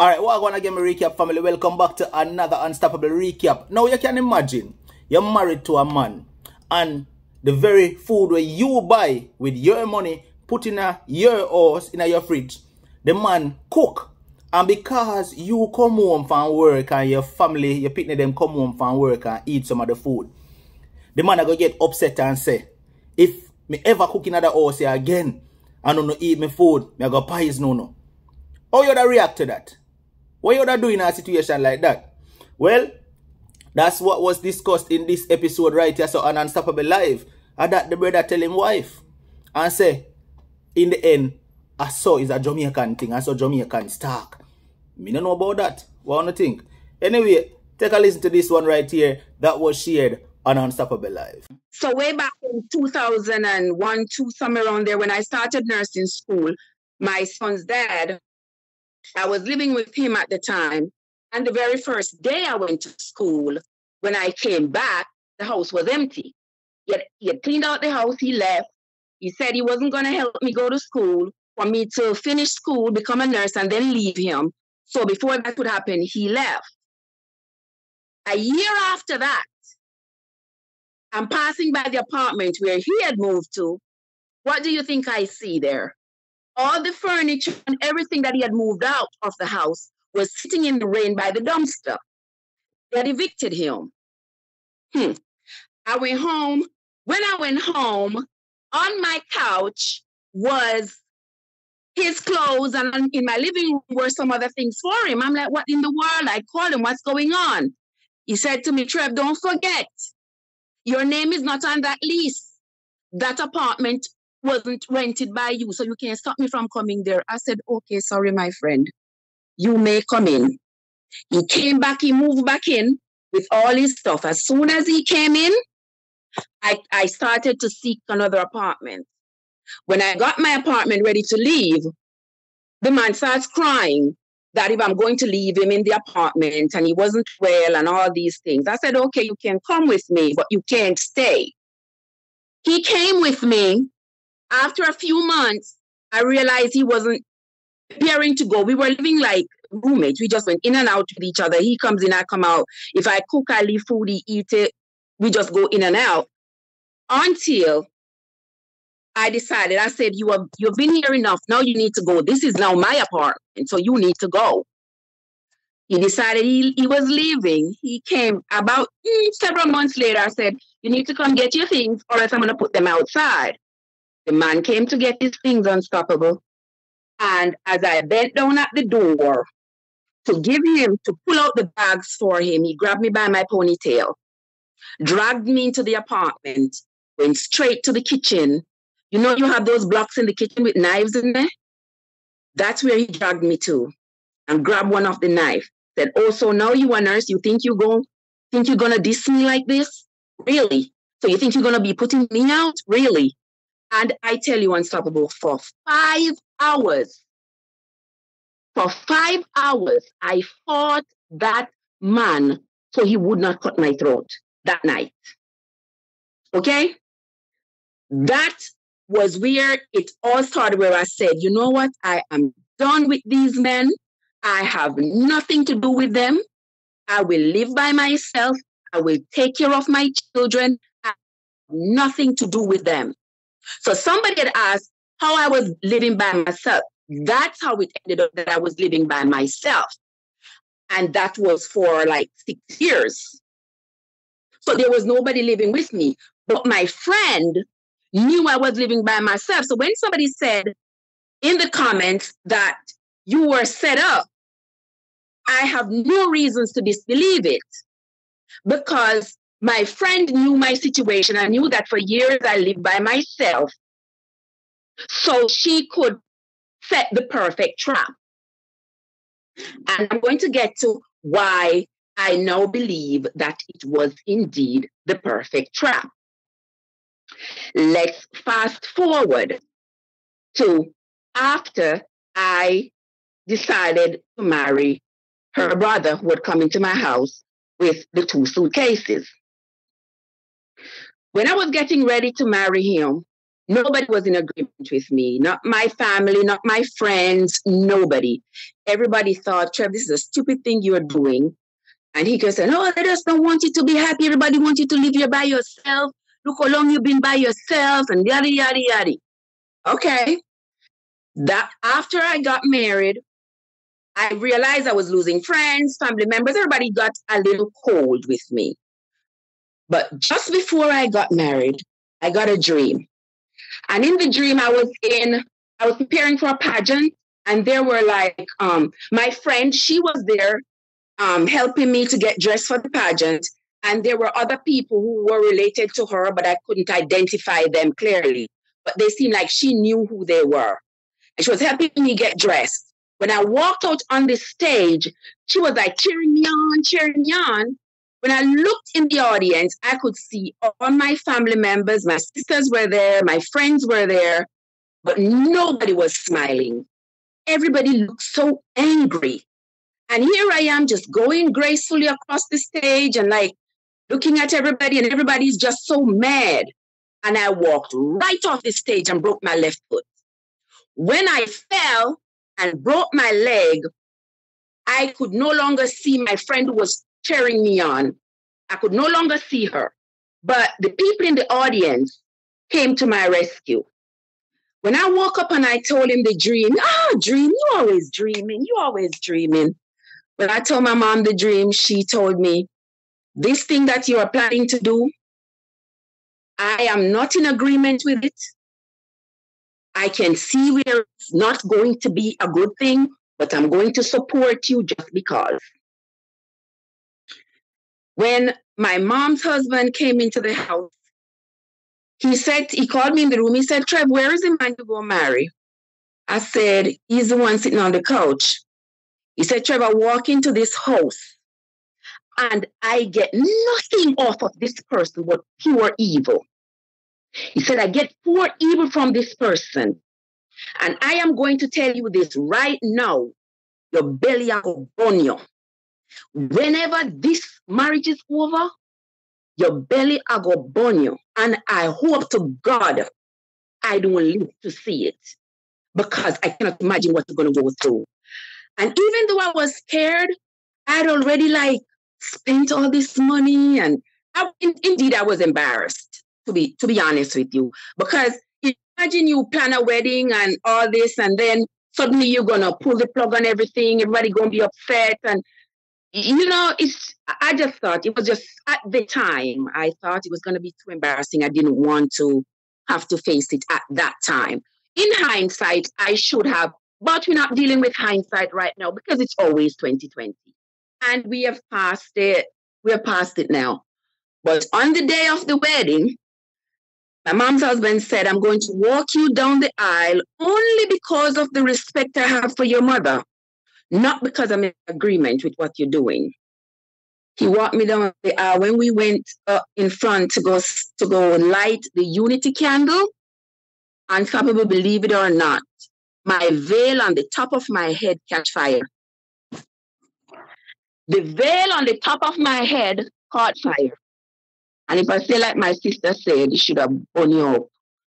Alright, well, I want to give me recap, family. Welcome back to another Unstoppable Recap. Now, you can imagine you're married to a man and the very food where you buy with your money, put in a your house, in a your fridge, the man cook. And because you come home from work and your family, your picnic them come home from work and eat some of the food, the man are to get upset and say, if me ever cook in other house again, I don't know eat my food, me I go pies no no. How you da react to that? What you da do in a situation like that? Well, that's what was discussed in this episode right here, so an Unstoppable Live. And that the brother tell him wife and say, in the end, I saw is a Jamaican thing. I saw Jamaicans talk. Me don't know about that. What do you think? Anyway, take a listen to this one right here that was shared on Unstoppable Live. So way back in 2001, two, somewhere around there, when I started nursing school, my son's dad, I was living with him at the time. And the very first day I went to school, when I came back, the house was empty. He had, he had cleaned out the house, he left. He said he wasn't going to help me go to school for me to finish school, become a nurse, and then leave him. So before that could happen, he left. A year after that, I'm passing by the apartment where he had moved to. What do you think I see there? All the furniture and everything that he had moved out of the house was sitting in the rain by the dumpster. They had evicted him. Hmm. I went home. When I went home, on my couch was his clothes, and in my living room were some other things for him. I'm like, what in the world? I called him, what's going on? He said to me, Trev, don't forget, your name is not on that lease. That apartment wasn't rented by you, so you can't stop me from coming there. I said, okay, sorry, my friend. You may come in. He came back, he moved back in with all his stuff. As soon as he came in, I, I started to seek another apartment. When I got my apartment ready to leave, the man starts crying that if I'm going to leave him in the apartment and he wasn't well and all these things. I said, okay, you can come with me, but you can't stay. He came with me. After a few months, I realized he wasn't preparing to go. We were living like roommates. We just went in and out with each other. He comes in, I come out. If I cook, I leave food, he eat it. We just go in and out until I decided, I said, you have you've been here enough. Now you need to go. This is now my apartment, so you need to go. He decided he, he was leaving. He came about mm, several months later. I said, You need to come get your things, or else I'm going to put them outside. The man came to get his things unstoppable. And as I bent down at the door to give him, to pull out the bags for him, he grabbed me by my ponytail, dragged me into the apartment, went straight to the kitchen, you know, you have those blocks in the kitchen with knives in there? That's where he dragged me to and grabbed one of the knife. Said, Oh, so now you a nurse, you think you go think you're gonna diss me like this? Really? So you think you're gonna be putting me out? Really? And I tell you, unstoppable, for five hours, for five hours, I fought that man so he would not cut my throat that night. Okay? That was where it all started, where I said, you know what? I am done with these men. I have nothing to do with them. I will live by myself. I will take care of my children. I have nothing to do with them. So somebody had asked how I was living by myself. That's how it ended up that I was living by myself. And that was for like six years. So there was nobody living with me. But my friend knew I was living by myself. So when somebody said in the comments that you were set up, I have no reasons to disbelieve it because my friend knew my situation. I knew that for years I lived by myself. So she could set the perfect trap. And I'm going to get to why I now believe that it was indeed the perfect trap. Let's fast forward to after I decided to marry her brother who had come into my house with the two suitcases. When I was getting ready to marry him, Nobody was in agreement with me, not my family, not my friends, nobody. Everybody thought, Trev, this is a stupid thing you're doing. And he goes, Oh, they just don't want you to be happy. Everybody wants you to live here by yourself. Look how long you've been by yourself, and yada, yada, yada. Okay. That after I got married, I realized I was losing friends, family members. Everybody got a little cold with me. But just before I got married, I got a dream. And in the dream, I was in, I was preparing for a pageant, and there were like um, my friend, she was there um, helping me to get dressed for the pageant. And there were other people who were related to her, but I couldn't identify them clearly. But they seemed like she knew who they were. And she was helping me get dressed. When I walked out on the stage, she was like cheering me on, cheering me on. When I looked in the audience, I could see all my family members, my sisters were there, my friends were there, but nobody was smiling. Everybody looked so angry. And here I am just going gracefully across the stage and like looking at everybody, and everybody's just so mad. And I walked right off the stage and broke my left foot. When I fell and broke my leg, I could no longer see my friend who was cheering me on. I could no longer see her. But the people in the audience came to my rescue. When I woke up and I told him the dream, ah, oh, dream, you always dreaming, you always dreaming. When I told my mom the dream, she told me, this thing that you are planning to do, I am not in agreement with it. I can see where it's not going to be a good thing, but I'm going to support you just because. When my mom's husband came into the house, he said, he called me in the room. He said, Trev, where is the man you go marry? I said, he's the one sitting on the couch. He said, Trevor, walk into this house and I get nothing off of this person but pure evil. He said, I get pure evil from this person. And I am going to tell you this right now. Your belly will burn you. Whenever this marriage is over, your belly are go burn you. And I hope to God I don't live to see it because I cannot imagine what you're going to go through. And even though I was scared, I'd already like spent all this money and I, in, indeed I was embarrassed to be to be honest with you because imagine you plan a wedding and all this and then suddenly you're gonna pull the plug on everything everybody gonna be upset and you know, it's, I just thought it was just at the time, I thought it was going to be too embarrassing. I didn't want to have to face it at that time. In hindsight, I should have, but we're not dealing with hindsight right now because it's always 2020. And we have passed it. We have passed it now. But on the day of the wedding, my mom's husband said, I'm going to walk you down the aisle only because of the respect I have for your mother not because I'm in agreement with what you're doing. He walked me down the aisle when we went uh, in front to go to go light the unity candle. And probably believe it or not, my veil on the top of my head catch fire. The veil on the top of my head caught fire. And if I say like my sister said, it should have burned you up.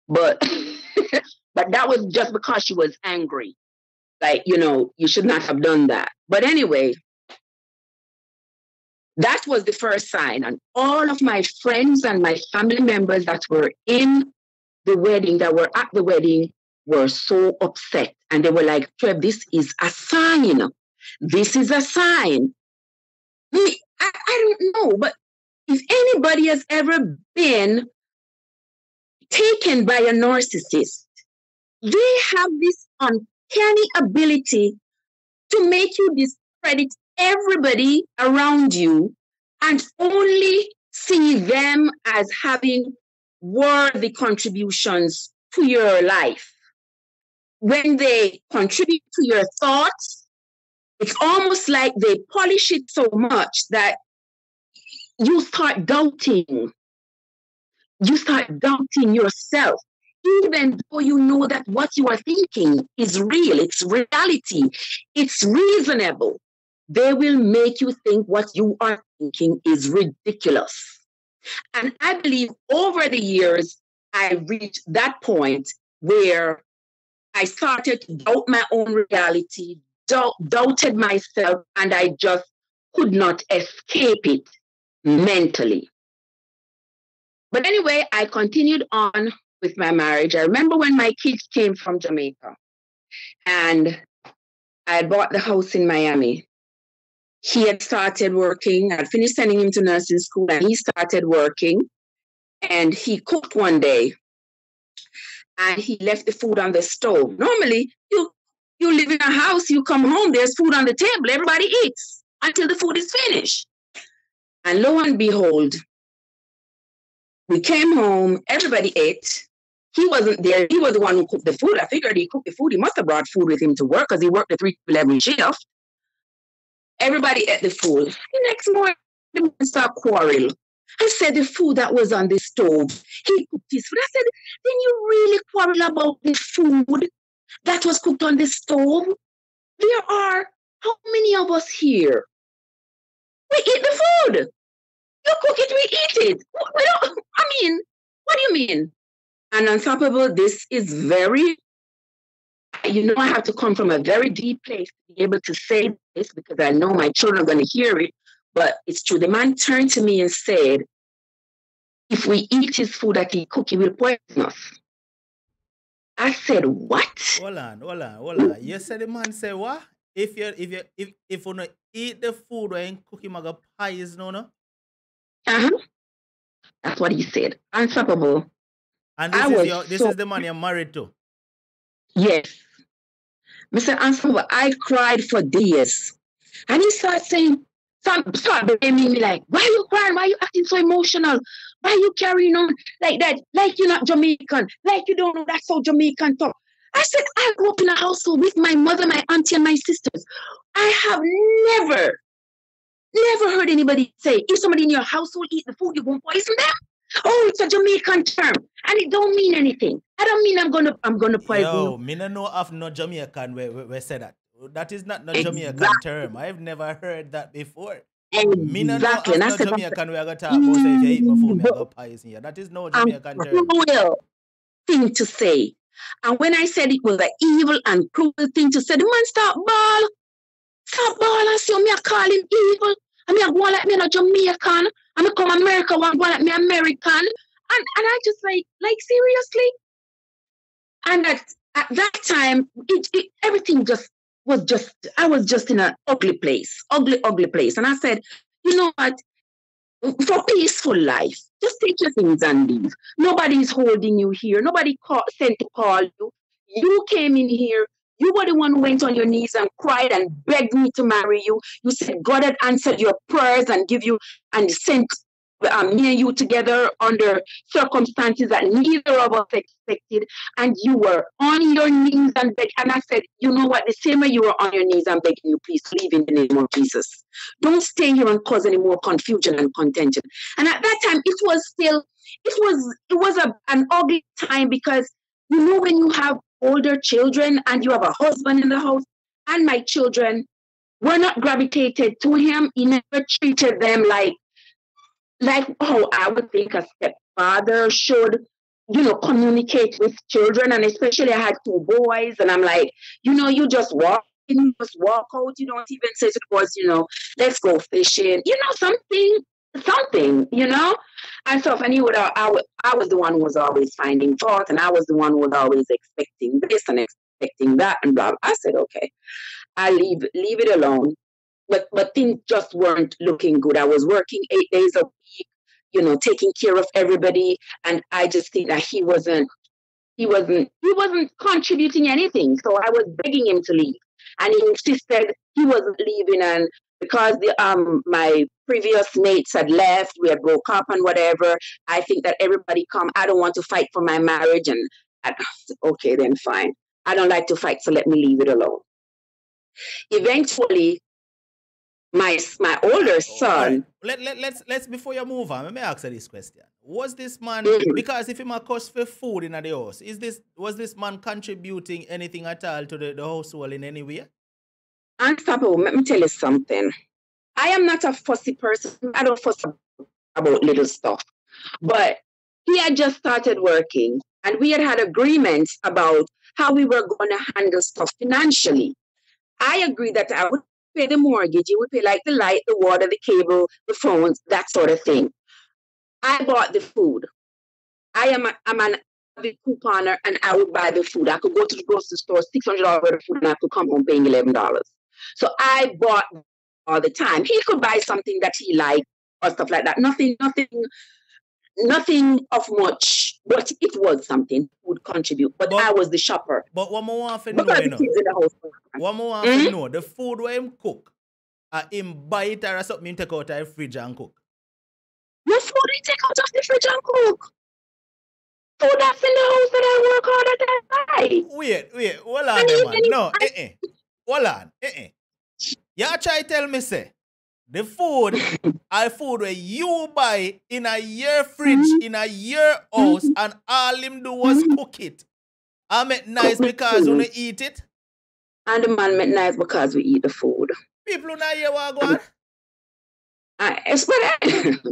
But but that was just because she was angry like you know you should not have done that. But anyway that was the first sign. And all of my friends and my family members that were in the wedding that were at the wedding were so upset. And they were like Trev, this is a sign this is a sign. I, I don't know but if anybody has ever been taken by a narcissist they have this uncanny ability to make you discredit everybody around you and only see them as having worthy contributions to your life. When they contribute to your thoughts, it's almost like they polish it so much that you start doubting. You start doubting yourself even though you know that what you are thinking is real, it's reality, it's reasonable, they will make you think what you are thinking is ridiculous. And I believe over the years, I reached that point where I started to doubt my own reality, doubt, doubted myself, and I just could not escape it mentally. But anyway, I continued on with my marriage. I remember when my kids came from Jamaica and I had bought the house in Miami. He had started working. I'd finished sending him to nursing school and he started working. And he cooked one day and he left the food on the stove. Normally, you you live in a house, you come home, there's food on the table, everybody eats until the food is finished. And lo and behold, we came home, everybody ate. He wasn't there. He was the one who cooked the food. I figured he cooked the food. He must have brought food with him to work because he worked the 3 to 11 shift. Everybody ate the food. The next morning, they start quarrel. I said the food that was on the stove, he cooked his food. I said, then you really quarrel about the food that was cooked on the stove? There are how many of us here? We eat the food. You cook it, we eat it. We don't, I mean, what do you mean? And unstoppable, this is very, you know, I have to come from a very deep place to be able to say this because I know my children are going to hear it. But it's true. The man turned to me and said, if we eat his food that he cook, he will poison us. I said, what? Hold on, hold on, hold on. You said the man said what? If you if you if if you not eat the food and cook him a pies, no no? Uh-huh. That's what he said. Unstoppable. And this I is your this so, is the man you're married to. Yes. Mr. Unstoppable, I cried for days. And he started saying, some start blaming me like, why are you crying? Why are you acting so emotional? Why are you carrying on like that? Like you're not Jamaican, like you don't know that's how Jamaican talk. I said, I grew up in a household with my mother, my auntie, and my sisters. I have never, never heard anybody say, if somebody in your household eat the food, you won't poison them. Oh, it's a Jamaican term, and it don't mean anything. I don't mean I'm gonna I'm gonna poison. Yo, me no know of no Jamaican where we, we say that. That is not no exactly. Jamaican term. I've never heard that before. Exactly. Me no know of no Jamaican where I got talk about say if you eat my food, me I go poison you. That is no Jamaican term. Cruel thing to say. And when I said it was an evil and cruel thing to say, the man start ball. Stop ball and say, oh, me I call him evil. I mean, I go like me no Jamaican. I mean, come America, one go like me American. And, and I just like, like seriously? And at, at that time, it, it, everything just was just, I was just in an ugly place, ugly, ugly place. And I said, you know what? For peaceful life, just take your things and leave. Nobody's holding you here. Nobody call, sent to call you. You came in here. You were the one who went on your knees and cried and begged me to marry you. You said God had answered your prayers and give you and sent um, me and you together under circumstances that neither of us expected, and you were on your knees and beg. And I said, you know what? The same way you were on your knees and begging you, please leave in the name of Jesus. Don't stay here and cause any more confusion and contention. And at that time, it was still, it was, it was a, an ugly time because you know when you have older children and you have a husband in the house, and my children were not gravitated to him. He never treated them like like how I would think a stepfather should, you know, communicate with children. And especially I had two boys, and I'm like, you know, you just walk you just walk out. You don't even say to the boys, you know, let's go fishing. You know, something, something, you know, and stuff. And he would, uh, I, would, I was the one who was always finding fault, and I was the one who was always expecting this and expecting that, and blah. I said, okay, I leave, leave it alone but but things just weren't looking good. I was working eight days a week, you know, taking care of everybody, and I just think that he wasn't he wasn't he wasn't contributing anything. So I was begging him to leave, and he insisted he wasn't leaving, and because the um my previous mates had left, we had broke up and whatever. I think that everybody come. I don't want to fight for my marriage, and I, okay, then fine. I don't like to fight, so let me leave it alone. Eventually, my my older son. Let, let, let's let's before you move on, let me ask you this question. Was this man mm-hmm. because if he might cost for food in the house, is this was this man contributing anything at all to the, the household in any way? Unstoppable, let me tell you something. I am not a fussy person. I don't fuss about little stuff. But he had just started working and we had had agreements about how we were going to handle stuff financially. I agreed that I would pay the mortgage, he would pay like the light, the water, the cable, the phones, that sort of thing. I bought the food. I am a, I'm an avid couponer and I would buy the food. I could go to the grocery store, $600 worth of food, and I could come home paying $11. So I bought all the time. He could buy something that he liked or stuff like that. Nothing, nothing, nothing of much, but it was something would contribute. But, but I was the shopper. But what more to know, you know, what more want mm-hmm. know, the food where him cook, uh, him buy it or something take out of the fridge and cook. What food he take out of the fridge and cook? Food that's in the house that I work hard at that night. Wait, wait, hold on, man. No, eh, eh. Hold on, eh, eh. You try tell me, say, the food I food where you buy in a year fridge, mm-hmm. in a year house, mm-hmm. and all him do was mm-hmm. cook it. I make nice because when you eat it. And the man make nice because we eat the food. People not hear what go on. I, expect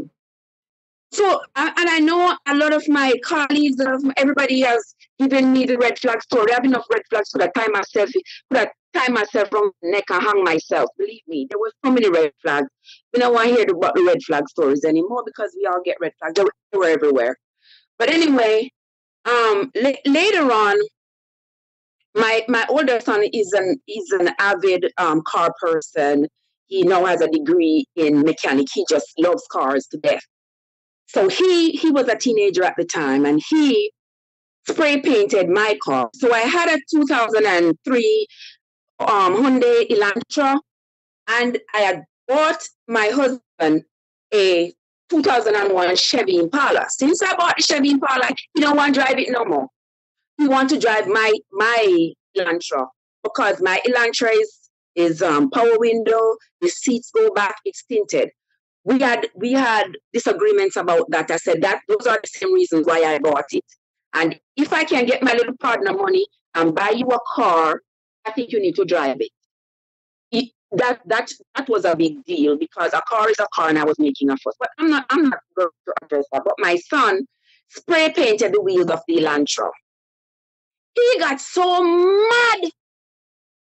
so, and I know a lot of my colleagues, everybody has given me the red flag story. I have enough red flags for that time myself, for that tie myself from the neck and hang myself. Believe me, there were so many red flags. We don't want to hear about the red flag stories anymore because we all get red flags. They were everywhere. But anyway, um, later on, my my older son is an is an avid um, car person. He now has a degree in mechanic. He just loves cars to death. So he he was a teenager at the time, and he spray painted my car. So I had a 2003 um, Hyundai Elantra, and I had bought my husband a 2001 Chevy Impala. Since I bought the Chevy Impala, he don't want to drive it no more. He want to drive my my Elantra because my Elantra is is um, power window. The seats go back. It's tinted. We had we had disagreements about that. I said that those are the same reasons why I bought it. And if I can get my little partner money and buy you a car I think you need to drive it. it. that that that was a big deal because a car is a car and I was making a fuss. But I'm not I'm not going to address that. But my son spray painted the wheels of the Elantra. He got so mad.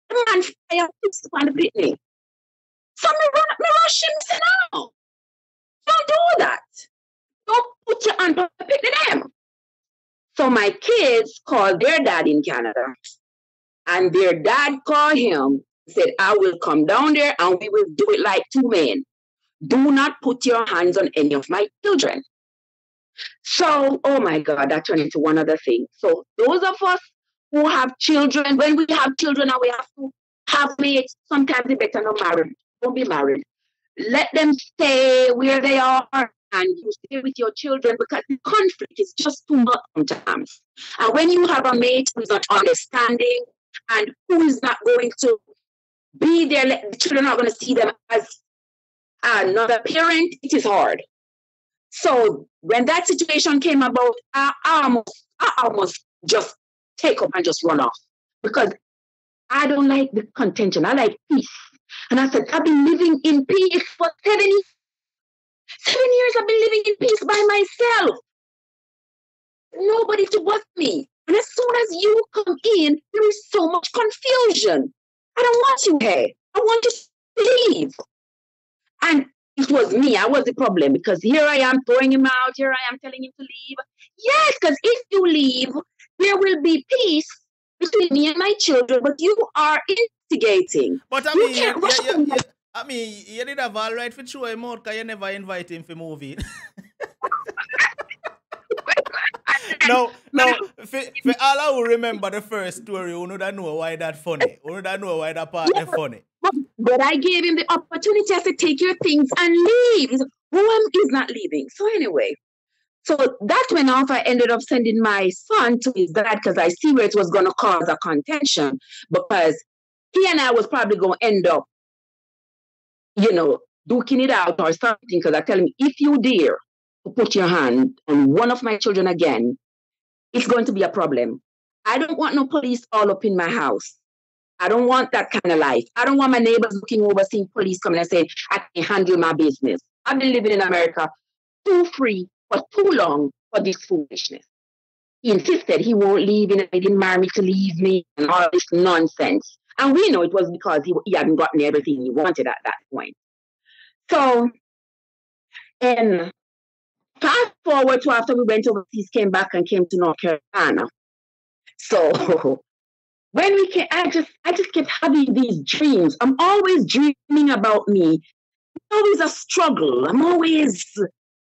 The man fire pissed on the. So me run me rush him now. Don't do that. Don't put your hand on the them. So my kids called their dad in Canada and their dad called him, said, I will come down there and we will do it like two men. Do not put your hands on any of my children. So, oh my God, that turned into one other thing. So, those of us who have children, when we have children and we have to have mates, sometimes it's better not married. Don't be married. Let them stay where they are and you stay with your children because the conflict is just too much sometimes. And when you have a mate who's not understanding, and who is not going to be there. The children are going to see them as another parent. It is hard. So when that situation came about, I, almost, I almost just take up and just run off because I don't like the contention. I like peace. And I said, I've been living in peace for seven years. Seven years I've been living in peace by myself. Nobody to bust me. And as soon as you come in, there is so much confusion. I don't want you here. I want you to leave. And it was me. I was the problem because here I am throwing him out. Here I am telling him to leave. Yes, because if you leave, there will be peace between me and my children, but you are instigating. But I mean, you you, you, I mean, you did have all right for sure him out because you never invite him for movie. no, no. For, for all who remember the first story, you know that know why that funny. You know that know why that part yeah, is funny. But, but I gave him the opportunity to take your things and leave. He's, oh, he's not leaving. So anyway, so that went off. I ended up sending my son to his dad because I see where it was going to cause a contention because he and I was probably going to end up, you know, duking it out or something. Because I tell him, if you dare to put your hand on one of my children again, it's going to be a problem. I don't want no police all up in my house. I don't want that kind of life. I don't want my neighbors looking over, seeing police coming and saying, I can handle my business. I've been living in America too free for too long for this foolishness. He insisted he won't leave and he didn't marry me to leave me and all this nonsense. And we know it was because he, he hadn't gotten everything he wanted at that point. So, and fast forward to after we went overseas, came back and came to North Carolina. So when we came, I just I just kept having these dreams. I'm always dreaming about me. It's always a struggle. I'm always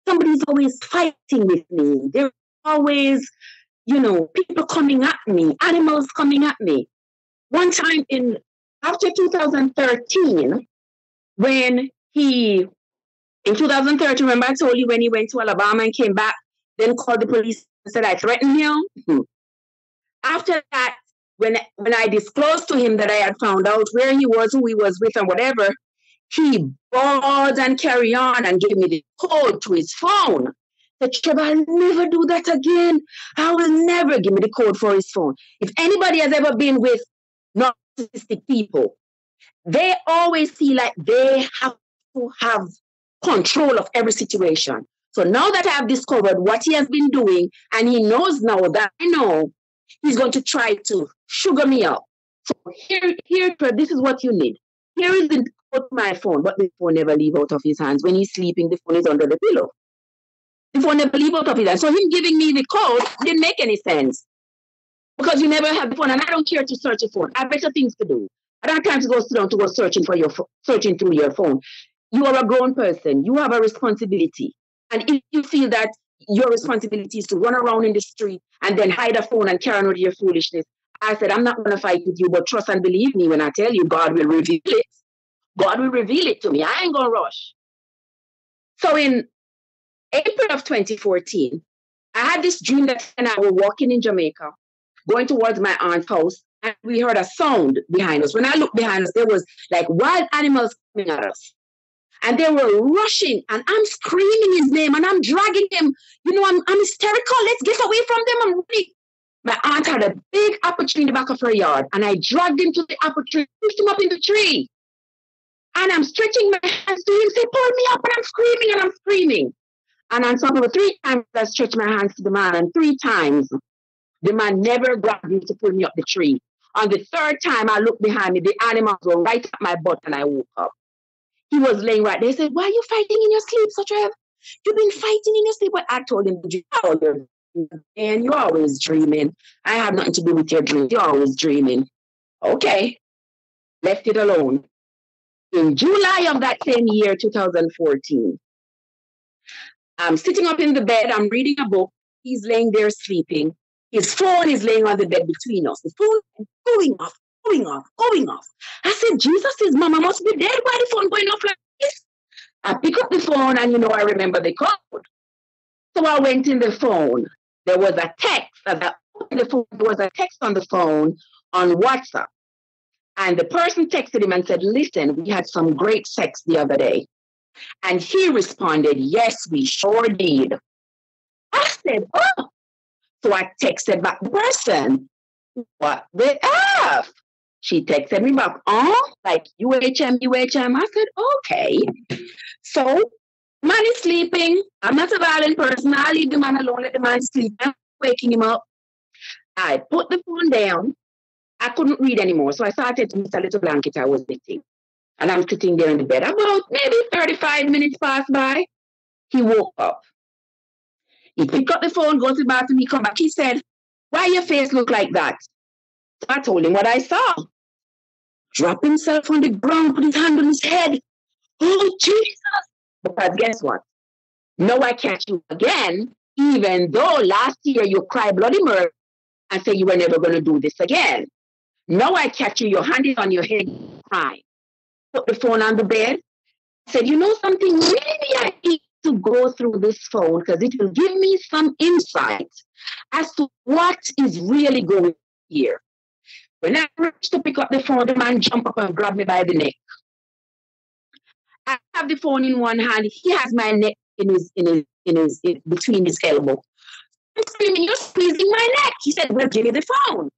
somebody's always fighting with me. There's always, you know, people coming at me, animals coming at me. One time in after 2013, when he in 2013, remember I told you when he went to Alabama and came back, then called the police and said I threatened him. Mm-hmm. After that, when when I disclosed to him that I had found out where he was, who he was with, and whatever, he bawled and carried on and gave me the code to his phone. The Trevor, I'll never do that again. I will never give me the code for his phone. If anybody has ever been with narcissistic people, they always feel like they have to have control of every situation. So now that I have discovered what he has been doing, and he knows now that I know, he's going to try to sugar me up. So here, here, this is what you need. Here is the my phone, but the phone never leave out of his hands. When he's sleeping, the phone is under the pillow. The phone never leave out of his hands. So him giving me the code didn't make any sense. Because you never have the phone, and I don't care to search a phone. I have better things to do. I don't have time to go sit down to go searching for your searching through your phone. You are a grown person. You have a responsibility. And if you feel that your responsibility is to run around in the street and then hide a phone and carry on with your foolishness, I said, I'm not going to fight with you, but trust and believe me when I tell you, God will reveal it. God will reveal it to me. I ain't to rush. So in April of 2014, I had this dream that I were walking in Jamaica, going towards my aunt's house, and we heard a sound behind us. When I looked behind us, there was like wild animals coming at us. And they were rushing, and I'm screaming his name, and I'm dragging him. You know, I'm, I'm hysterical. Let's get away from them. I'm really. My aunt had a big apple tree in the back of her yard, and I dragged him to the apple tree, pushed him up in the tree. And I'm stretching my hands to him, say, pull me up, and I'm screaming and I'm screaming. And on top of it, three times I stretched my hands to the man, and three times the man never grabbed me to pull me up the tree. On the third time, I looked behind me, the animals were right at my butt, and I woke up. He was laying right there. He said, Why are you fighting in your sleep, so Trev? You've been fighting in your sleep. But I told him, and you're always dreaming. I have nothing to do with your dreams. You're always dreaming. Okay. Left it alone. In July of that same year, 2014, I'm sitting up in the bed, I'm reading a book. He's laying there sleeping. His phone is laying on the bed between us. The phone going off, going off, going off. I said, Jesus, his mama must be dead. Why the phone going off like this? I pick up the phone and you know I remember the code. So I went in the phone. There was a text that the phone, there was a text on the phone on WhatsApp. And the person texted him and said, Listen, we had some great sex the other day. And he responded, Yes, we sure did. I said, Oh. So I texted back the person, What the F? She texted me back, Oh, like UHM, UHM. I said, Okay. So man is sleeping. I'm not a violent person. I leave the man alone, let the man sleep. I'm waking him up. I put the phone down. I couldn't read anymore. So I started to miss a little blanket I was knitting. And I'm sitting there in the bed. About maybe 35 minutes passed by. He woke up. He picked up the phone, goes to the bathroom, he come back. He said, Why your face look like that? I told him what I saw. Drop himself on the ground, put his hand on his head. Oh, Jesus. Because guess what? Now I catch you again, even though last year you cried bloody murder and say you were never going to do this again. Now I catch you, your hand is on your head, crying. Put the phone on the bed. Said, you know something? Maybe I to go through this phone because it will give me some insight as to what is really going here. When I reached to pick up the phone, the man jumped up and grabbed me by the neck. I have the phone in one hand. He has my neck in his in his in his in, between his elbow. I'm screaming, "You're squeezing my neck!" He said, "Well, give me the phone."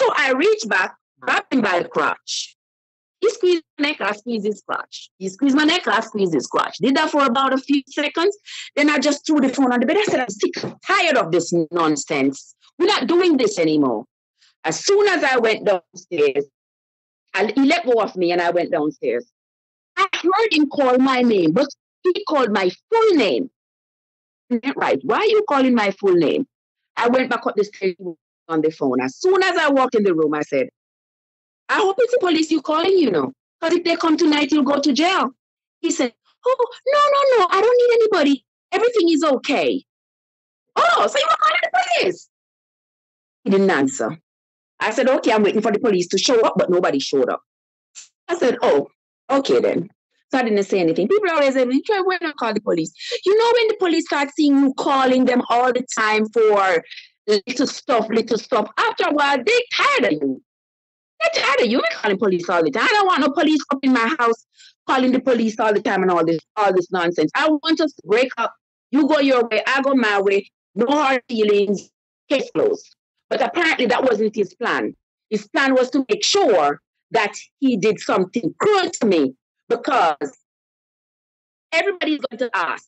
So I reached back, grabbed him by the crotch. He squeezed my neck, I squeezed his crotch. He squeezed my neck, I squeezed his crotch. Did that for about a few seconds. Then I just threw the phone on the bed. I said, I'm sick, tired of this nonsense. We're not doing this anymore. As soon as I went downstairs, I, he let go of me and I went downstairs. I heard him call my name, but he called my full name. Right. Why are you calling my full name? I went back up the stairs on the phone. As soon as I walked in the room, I said, I hope it's the police you're calling, you know. Because if they come tonight, you'll go to jail. He said, Oh, no, no, no, I don't need anybody. Everything is okay. Oh, so you were calling the police? He didn't answer. I said, okay, I'm waiting for the police to show up, but nobody showed up. I said, oh, okay then. So I didn't say anything. People always say, try when I call the police. You know, when the police start seeing you calling them all the time for little stuff, little stuff, after a while, they tired of you. They're tired of you calling police all the time. I don't want no police up in my house calling the police all the time and all this, all this nonsense. I want us to break up. You go your way, I go my way. No hard feelings, case closed. But apparently that wasn't his plan. His plan was to make sure that he did something cruel to me because everybody's going to ask,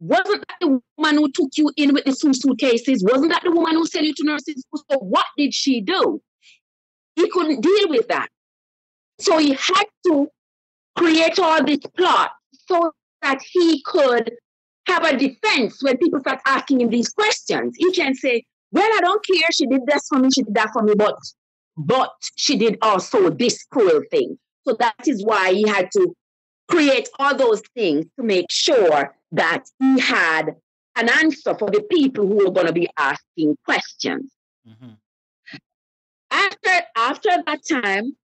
wasn't that the woman who took you in with the two suitcases? Wasn't that the woman who sent you to nursing school? So what did she do? He couldn't deal with that. So he had to create all this plot so that he could have a defense when people start asking him these questions. He can say, well, I don't care. She did this for me, she did that for me, but but she did also this cruel thing. So that is why he had to create all those things to make sure that he had an answer for the people who were going to be asking questions. Mm-hmm. After, after that time,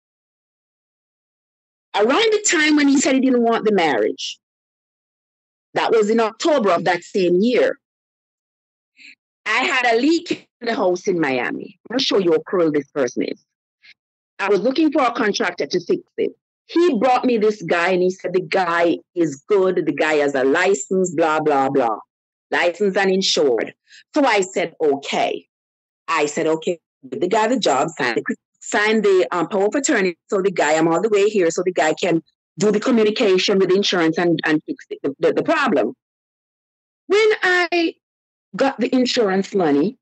around the time when he said he didn't want the marriage, that was in October of that same year. I had a leak in the house in Miami. I'll show you how cruel this person is. I was looking for a contractor to fix it. He brought me this guy and he said the guy is good. The guy has a license, blah, blah, blah. License and insured. So I said, okay. I said, okay, the guy the job, sign the, sign the um, power of attorney. So the guy, I'm all the way here so the guy can do the communication with the insurance and, and fix the, the, the problem. When I got the insurance money,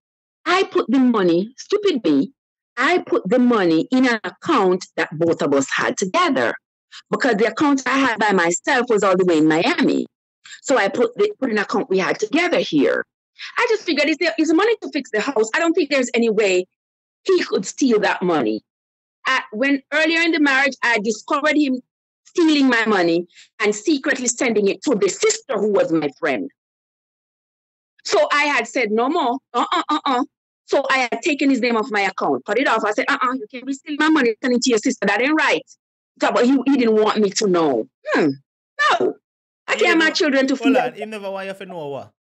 I put the money, stupid me, I put the money in an account that both of us had together because the account I had by myself was all the way in Miami. So I put the put an account we had together here. I just figured is there is money to fix the house. I don't think there's any way he could steal that money. I, when earlier in the marriage, I discovered him stealing my money and secretly sending it to the sister who was my friend. So I had said, no more. Uh-uh, uh-uh. So I had taken his name off my account, cut it off. I said, uh-uh, you can't be stealing my money, sending it to your sister. That ain't right. So, but he, he didn't want me to know. Hmm. No. I can't my children to feel. Hold on, he never want you to know what?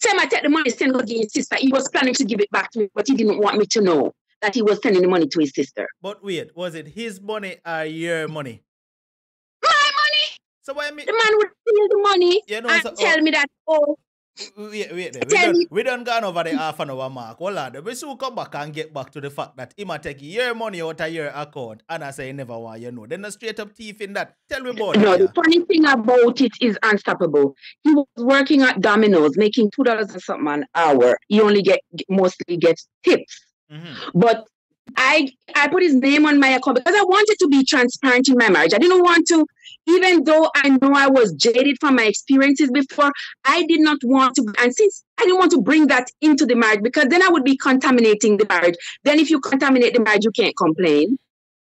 Same I take the money, send it to his sister. He was planning to give it back to me, but he didn't want me to know that he was sending the money to his sister. But wait, was it his money or your money? My money. So why me? The man would steal the money you know, and so, tell oh. me that, oh, Wait, wait, We done, we done gone over the half an hour mark. Hold on. We soon come back and get back to the fact that he might take your money out of your account and I say never want you know. Then a straight up thief in that. Tell me about no, it. The funny thing about it is unstoppable. He was working at Domino's making two dollars or something an hour. He only get mostly gets tips. Mm-hmm. But I I put his name on my account because I wanted to be transparent in my marriage. I didn't want to, even though I know I was jaded from my experiences before, I did not want to, and since I didn't want to bring that into the marriage because then I would be contaminating the marriage. Then if you contaminate the marriage, you can't complain.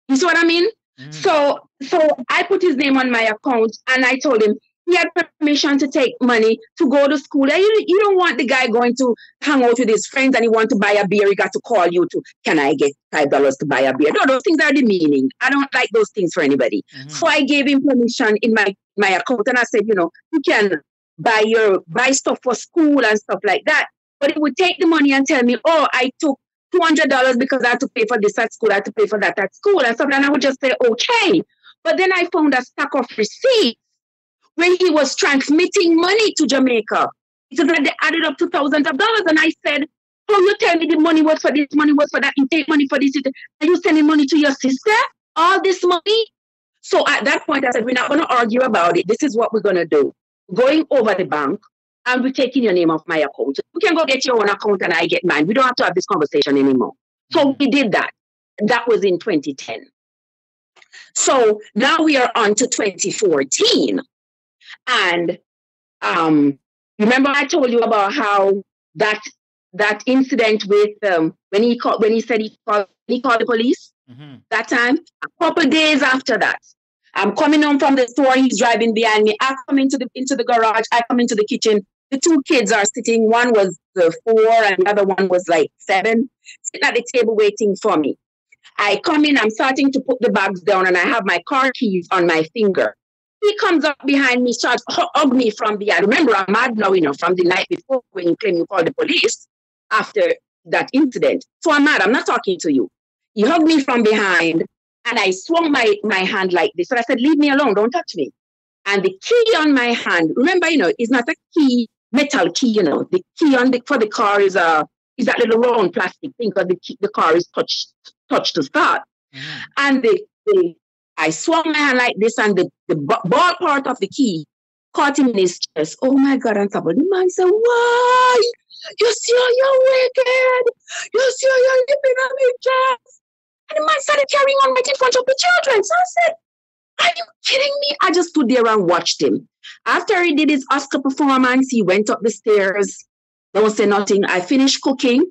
You see what I mean? Mm. So so I put his name on my account and I told him, he had permission to take money to go to school. You, you don't want the guy going to hang out with his friends and he want to buy a beer. He got to call you to, can I get five dollars to buy a beer? No, those things are demeaning. I don't like those things for anybody. Mm-hmm. So I gave him permission in my my account and I said, you know, you can buy your buy stuff for school and stuff like that. But he would take the money and tell me, oh, I took two hundred dollars because I had to pay for this at school, I had to pay for that at school and stuff. And I would just say, okay. But then I found a stack of receipts when he was transmitting money to Jamaica. So that they added up to thousands of dollars. And I said, Oh, you tell me the money was for this, money was for that, you take money for this. Are you sending money to your sister? All this money. So at that point, I said, we're not going to argue about it. This is what we're going to do. Going over the bank, and we're taking your name off my account. You can go get your own account and I get mine. We don't have to have this conversation anymore. So we did that. That was in 2010. So now we are on to 2014. And um, remember I told you about how that that incident with um, when he called when he said he called he called the police mm-hmm. that time. A couple days after that, I'm coming home from the store. He's driving behind me. I come into the into the garage. I come into the kitchen. The two kids are sitting. One was the four, and the other one was like seven, sitting at the table waiting for me. I come in. I'm starting to put the bags down, and I have my car keys on my finger. He comes up behind me, starts hug me from the. I remember I'm mad now, you know, from the night before when you claim you called the police after that incident. So I'm mad. I'm not talking to you. He hugged me from behind and I swung my, my hand like this. So I said, Leave me alone, don't touch me. And the key on my hand, remember, you know, it's not a key, metal key, you know. The key on the for the car is a is that little round plastic thing because the key, the car is touched touched to start. Mm-hmm. And the, the I swung my hand like this, and the, the ball part of the key caught him in his chest. Oh my God, on top of the man said, Why? You see you're wicked. You see you're nipping on me chest. And the man started carrying on right in front of the children. So I said, Are you kidding me? I just stood there and watched him. After he did his Oscar performance, he went up the stairs. Don't say nothing. I finished cooking.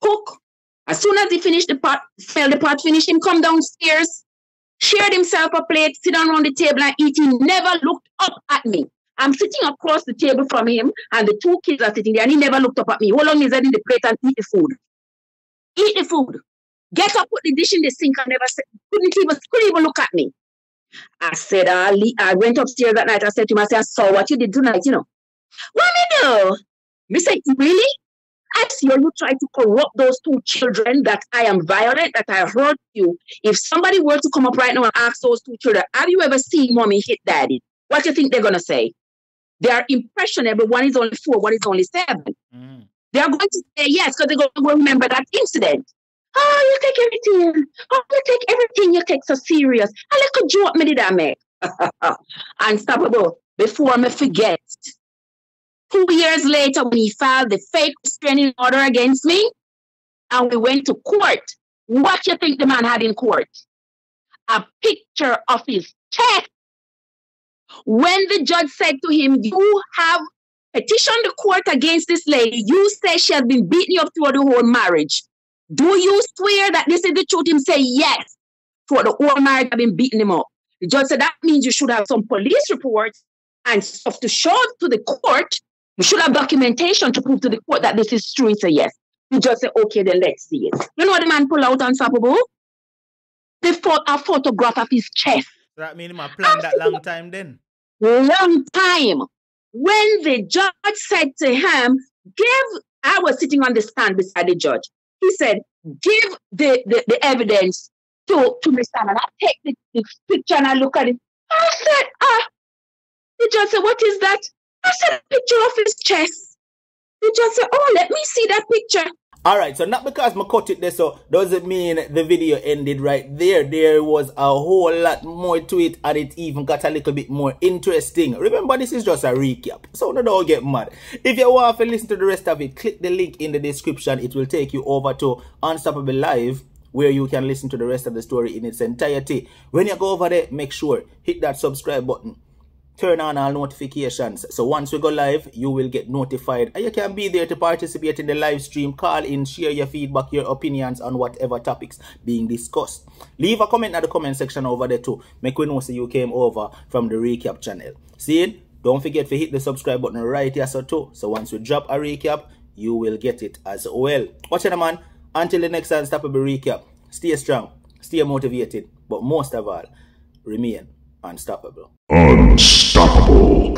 Cook. As soon as he finished the pot, fell the pot, finished him, come downstairs, shared himself a plate, sit down around the table and eat. He never looked up at me. I'm sitting across the table from him, and the two kids are sitting there, and he never looked up at me. Hold on head in the plate and eat the food. Eat the food. Get up, put the dish in the sink, and never said, couldn't even, couldn't even look at me. I said, I, I went upstairs that night. I said to him, I said, I saw what you did tonight, you know. What me do? Me say, really? I see you try to corrupt those two children that I am violent, that I hurt you. If somebody were to come up right now and ask those two children, have you ever seen mommy hit daddy? What do you think they're going to say? They are impressionable. One is only four, one is only seven. Mm. They are going to say yes because they're going to remember that incident. Oh, you take everything. Oh, you take everything. You take so serious. I like a joke me did I make. Unstoppable. Before me forget. Two years later, when he filed the fake restraining order against me, and we went to court, what you think the man had in court? A picture of his chest when the judge said to him, You have petitioned the court against this lady, you say she has been beating you up throughout the whole marriage. Do you swear that this is the truth? Him say, Yes. For the whole marriage, I've been beating him up. The judge said, That means you should have some police reports and stuff to show to the court. You should have documentation to prove to the court that this is true. He said, Yes. The just say, Okay, then let's see it. You know what the man pulled out on unstoppable? The pho- a photograph of his chest. That means he planned that long time then long time. When the judge said to him, give, I was sitting on the stand beside the judge. He said, give the, the, the evidence to, to Mr. And I take the, the picture and I look at it. I said, ah. The judge said, what is that? Said, a picture of his chest. The just said, oh, let me see that picture. Alright, so not because I cut it there, so doesn't mean the video ended right there. There was a whole lot more to it and it even got a little bit more interesting. Remember, this is just a recap, so don't get mad. If you want to listen to the rest of it, click the link in the description. It will take you over to Unstoppable Live where you can listen to the rest of the story in its entirety. When you go over there, make sure hit that subscribe button turn on all notifications. So once we go live, you will get notified. And you can be there to participate in the live stream, call in, share your feedback, your opinions on whatever topics being discussed. Leave a comment in the comment section over there too. Make we know so you came over from the recap channel. See Don't forget to hit the subscribe button right here so too. So once we drop a recap, you will get it as well. Watch it man. Until the next unstoppable recap. Stay strong, stay motivated, but most of all, remain Unstoppable. Unstoppable.